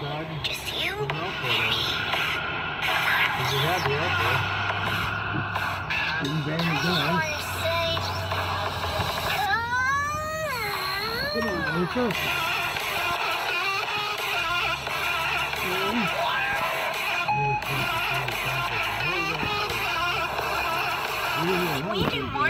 God. Just you and me. Because you have you there. Didn't bang the door. Come on, go. We didn't